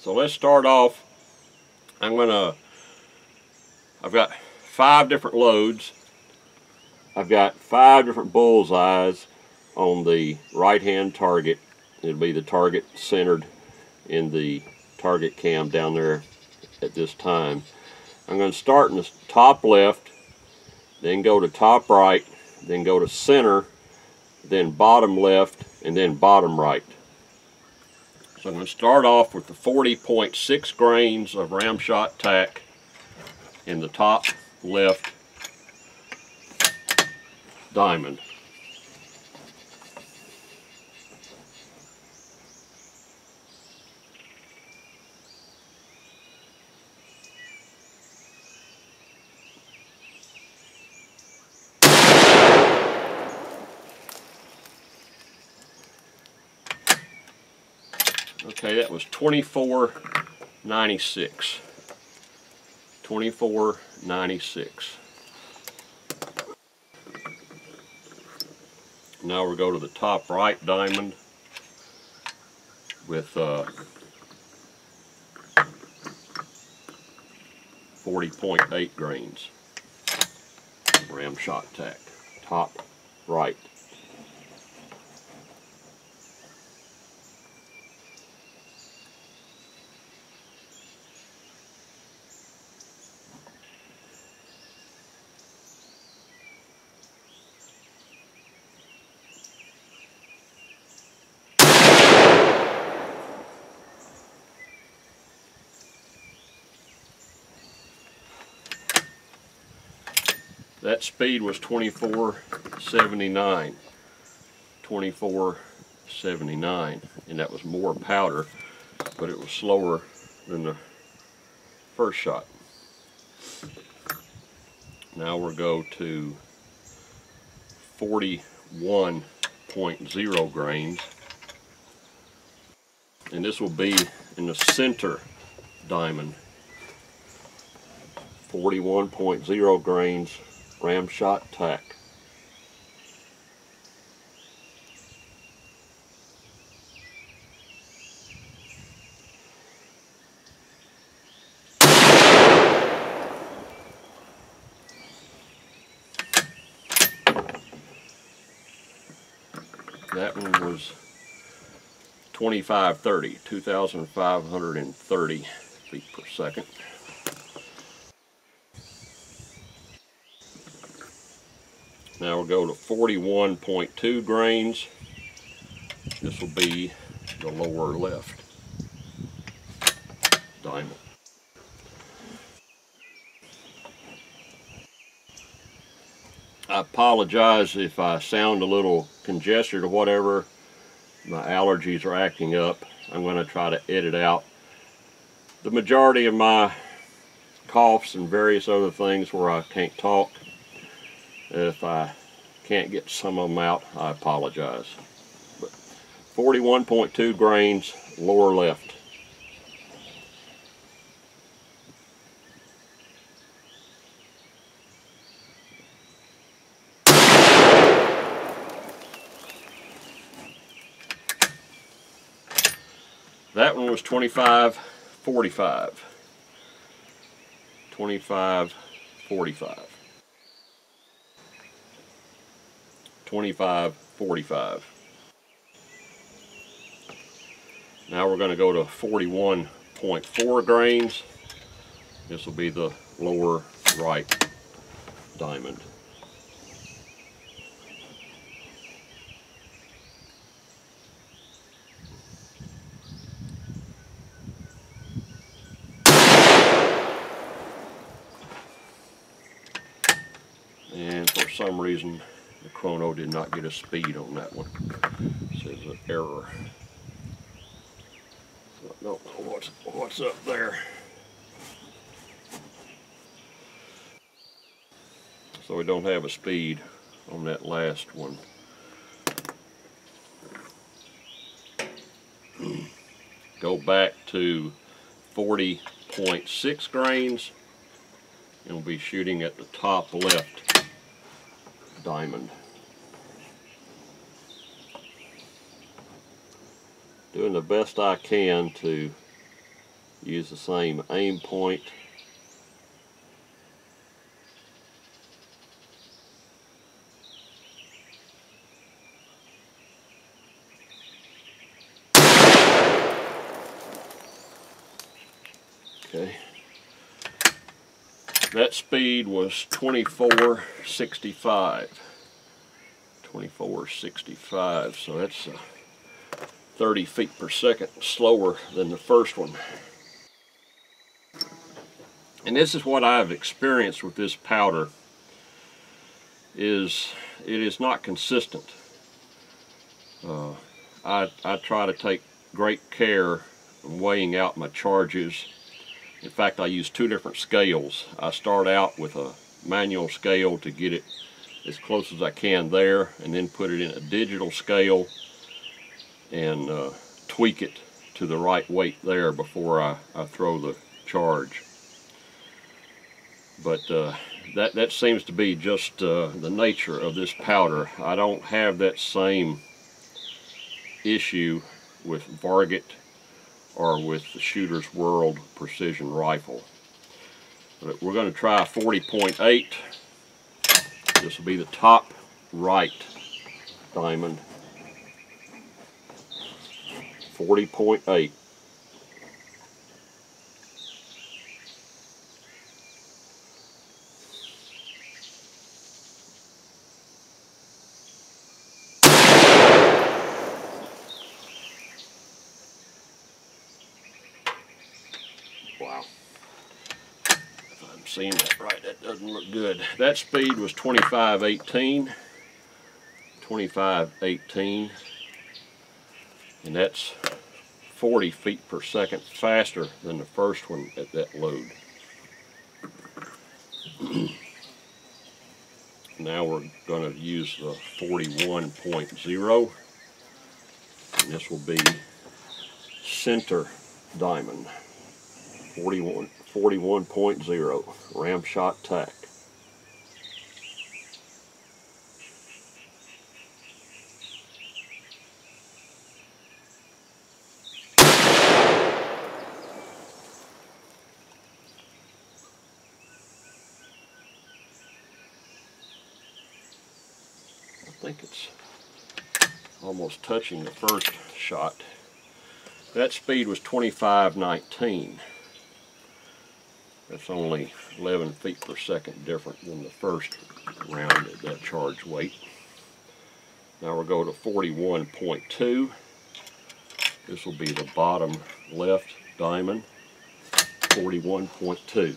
So let's start off. I'm gonna, I've got five different loads. I've got five different bullseyes on the right hand target. It'll be the target centered in the target cam down there at this time. I'm going to start in the top left, then go to top right, then go to center, then bottom left, and then bottom right. So I'm going to start off with the 40.6 grains of Ramshot TAC in the top left diamond. Okay, that was 24.96. 24.96. Now we'll go to the top right diamond with uh, 40.8 grains. Ramshot TAC. Top right. That speed was 2479. 2479. And that was more powder, but it was slower than the first shot. Now we'll go to 41.0 grains. And this will be in the center diamond. 41.0 grains Ramshot TAC. That one was 2530, 2,530 feet per second. Now we'll go to 41.2 grains. This will be the lower left diamond. I apologize if I sound a little congested or whatever. My allergies are acting up. I'm going to try to edit out the majority of my coughs and various other things where I can't talk. If I can't get some of them out, I apologize. But 41.2 grains, lower left. That one was 25, 45. 25, 45. 25, 45. Now we're going to go to 41.4 grains. This will be the lower right diamond. And for some reason, the chrono did not get a speed on that one. Says an error. So I don't know what's, what's up there. So we don't have a speed on that last one. Go back to 40.6 grains and we'll be shooting at the top left diamond. Doing the best I can to use the same aim point. That speed was 2465. 2465, so that's uh, 30 feet per second slower than the first one. And this is what I've experienced with this powder is it is not consistent. Uh, I, I try to take great care in weighing out my charges. In fact, I use two different scales. I start out with a manual scale to get it as close as I can there and then put it in a digital scale and uh, tweak it to the right weight there before I, I throw the charge. But uh, that, that seems to be just uh, the nature of this powder. I don't have that same issue with Varget or with the Shooter's World Precision Rifle. But we're going to try 40.8 this will be the top right diamond. 40.8. Wow seeing that That doesn't look good. That speed was 2518. 2518. And that's 40 feet per second faster than the first one at that load. now we're going to use the 41.0 and this will be center diamond 41 41.0 Ramshot TAC. I think it's almost touching the first shot. That speed was 25.19. That's only 11 feet per second different than the first round at that charge weight. Now we'll go to 41.2. This will be the bottom left diamond, 41.2.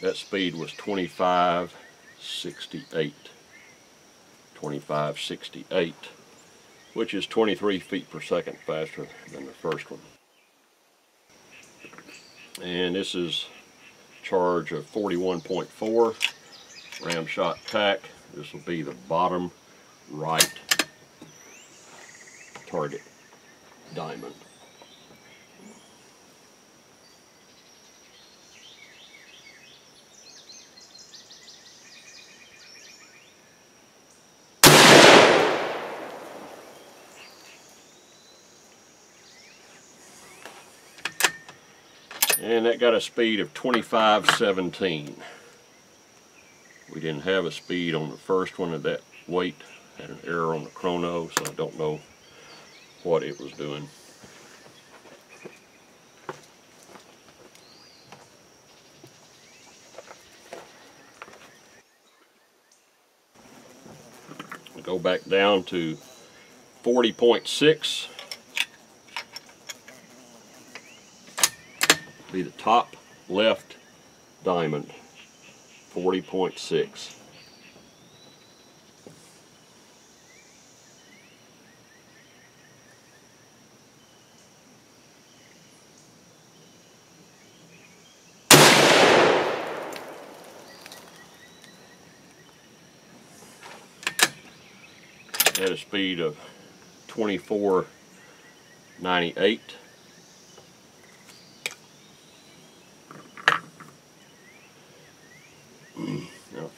That speed was 2568. 2568, which is 23 feet per second faster than the first one. And this is charge of 41.4 Ramshot TAC. This will be the bottom right target diamond. And that got a speed of 2517 we didn't have a speed on the first one of that weight had an error on the chrono so I don't know what it was doing. Go back down to 40.6 be the top left diamond, 40.6. at a speed of 2498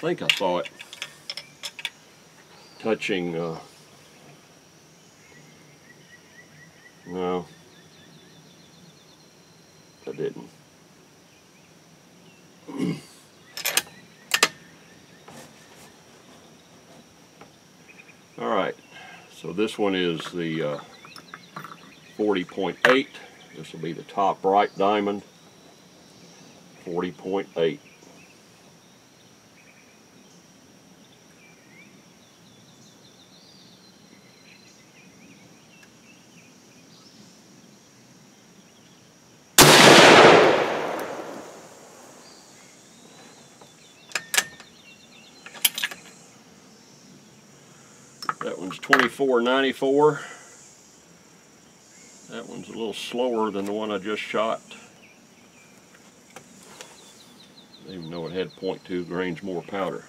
think I saw it touching, uh, no, I didn't. All right, so this one is the uh, 40.8. This will be the top right diamond, 40.8. 494. That one's a little slower than the one I just shot. Even though it had 0.2 grains more powder.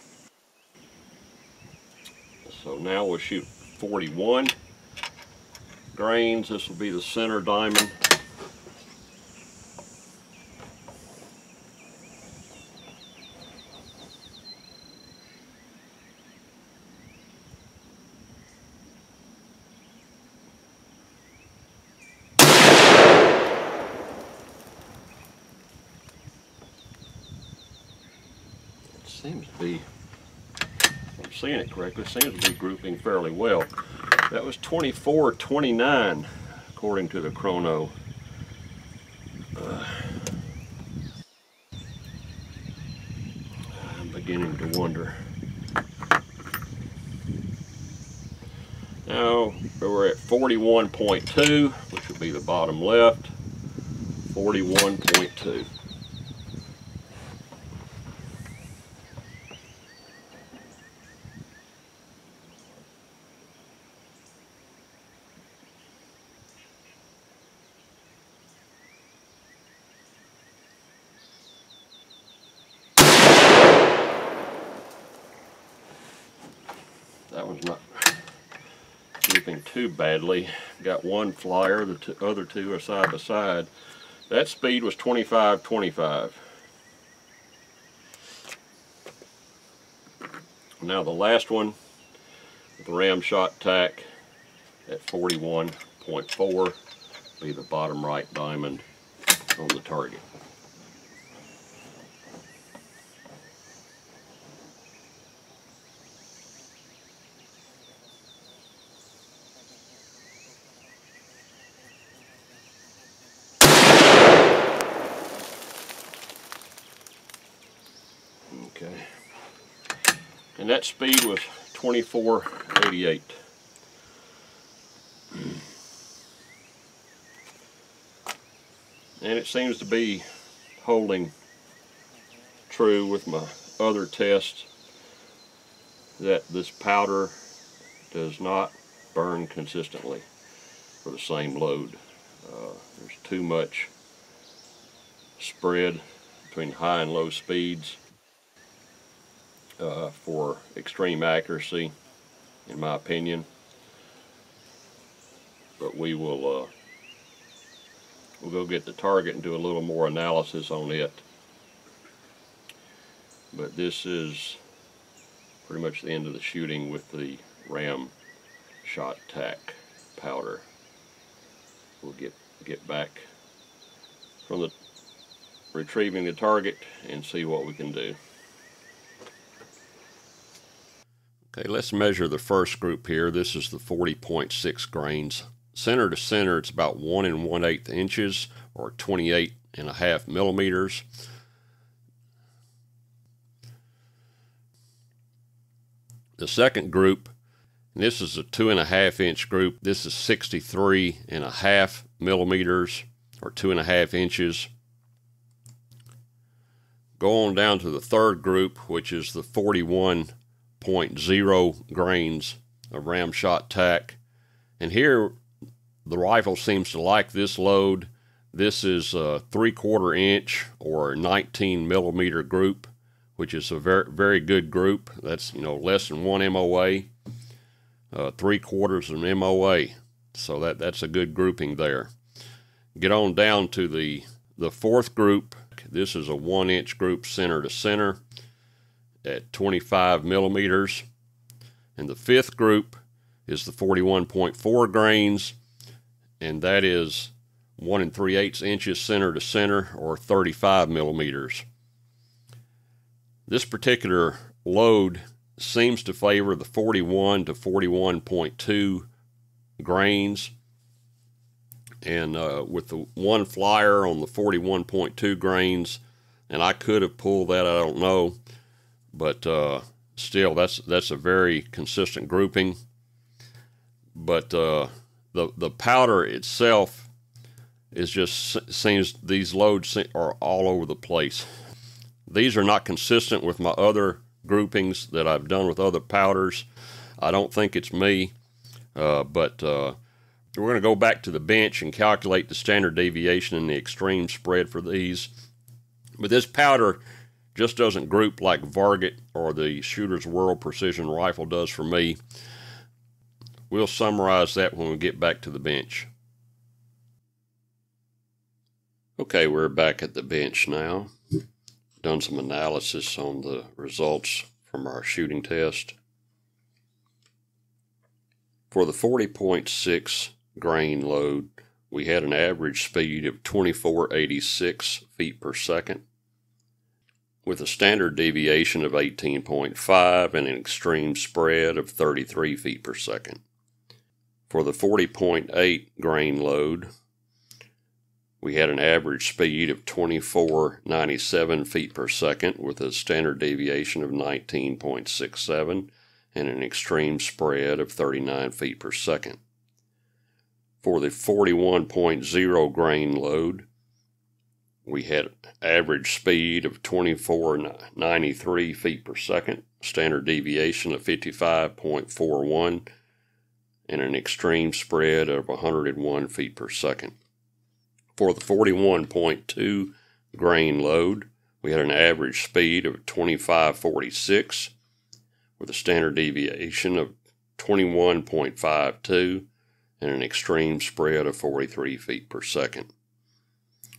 So now we'll shoot 41 grains. This will be the center diamond seems to be, if I'm seeing it correctly, seems to be grouping fairly well. That was 24.29 according to the chrono. Uh, I'm beginning to wonder. Now we're at 41.2, which would be the bottom left. 41.2. That one's not too badly. Got one flyer, the other two are side by side. That speed was 25-25. Now the last one, the Ramshot TAC at 41.4, be the bottom right diamond on the target. Okay. And that speed was 2488. And it seems to be holding true with my other tests that this powder does not burn consistently for the same load. Uh, there's too much spread between high and low speeds uh, for extreme accuracy, in my opinion. But we will uh, we'll go get the target and do a little more analysis on it. But this is pretty much the end of the shooting with the ram shot tack powder. We'll get get back from the retrieving the target and see what we can do. Okay, let's measure the first group here. This is the 40.6 grains. Center to center, it's about one and one eighth inches or 28 and a half millimeters. The second group, this is a two and a half inch group. This is 63 and a half millimeters or two and a half inches. Go on down to the third group, which is the 41 0.0 grains of Ramshot TAC. And here the rifle seems to like this load. This is a three quarter inch or 19 millimeter group, which is a very, very good group. That's, you know, less than one MOA. uh, three quarters of an MOA. So that, that's a good grouping there. Get on down to the, the fourth group. This is a one inch group center to center at 25 millimeters. And the fifth group is the 41.4 grains, and that is 1 and 3 eighths inches center to center or 35 millimeters. This particular load seems to favor the 41 to 41.2 grains. And uh, with the one flyer on the 41.2 grains, and I could have pulled that, I don't know, but uh, still, that's that's a very consistent grouping. But uh, the the powder itself is just seems these loads are all over the place. These are not consistent with my other groupings that I've done with other powders. I don't think it's me, uh, but uh, we're going to go back to the bench and calculate the standard deviation and the extreme spread for these. But this powder just doesn't group like Varget or the Shooter's World Precision Rifle does for me. We'll summarize that when we get back to the bench. Okay, we're back at the bench now. Done some analysis on the results from our shooting test. For the 40.6 grain load, we had an average speed of 2486 feet per second with a standard deviation of 18.5 and an extreme spread of 33 feet per second. For the 40.8 grain load, we had an average speed of 2497 feet per second with a standard deviation of 19.67 and an extreme spread of 39 feet per second. For the 41.0 grain load, we had average speed of 2493 feet per second, standard deviation of 55.41, and an extreme spread of 101 feet per second. For the 41.2 grain load, we had an average speed of 2546 with a standard deviation of 21.52 and an extreme spread of 43 feet per second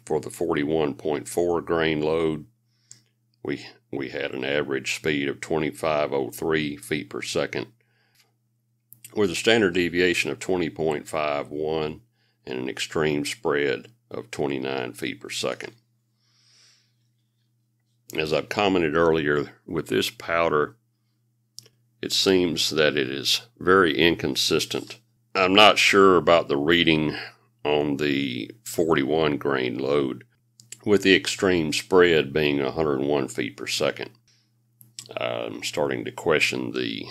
for the 41.4 grain load, we, we had an average speed of 2503 feet per second with a standard deviation of 20.51 and an extreme spread of 29 feet per second. As I've commented earlier, with this powder, it seems that it is very inconsistent. I'm not sure about the reading on the 41 grain load, with the extreme spread being 101 feet per second. I'm starting to question the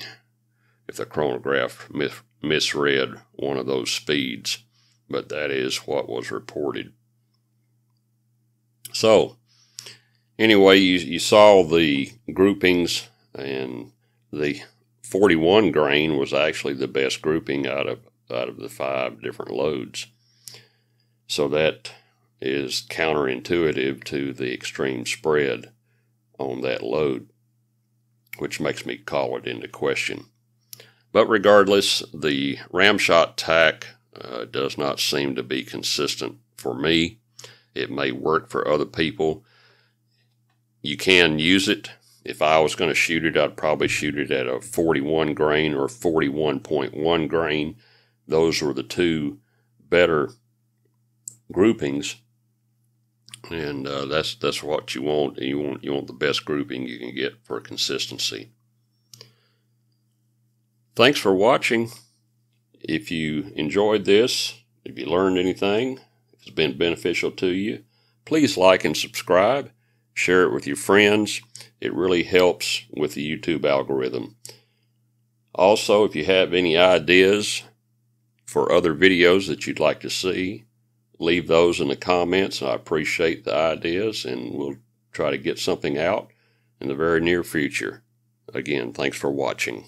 if the chronograph mis- misread one of those speeds, but that is what was reported. So, anyway, you, you saw the groupings, and the 41 grain was actually the best grouping out of out of the five different loads. So that is counterintuitive to the extreme spread on that load, which makes me call it into question. But regardless, the ramshot TAC uh, does not seem to be consistent for me. It may work for other people. You can use it. If I was going to shoot it, I'd probably shoot it at a 41 grain or 41.1 grain. Those were the two better groupings, and uh, that's that's what you want. You want you want the best grouping you can get for consistency. Thanks for watching. If you enjoyed this, if you learned anything, if it's been beneficial to you, please like and subscribe. Share it with your friends. It really helps with the YouTube algorithm. Also, if you have any ideas for other videos that you'd like to see, leave those in the comments. I appreciate the ideas, and we'll try to get something out in the very near future. Again, thanks for watching.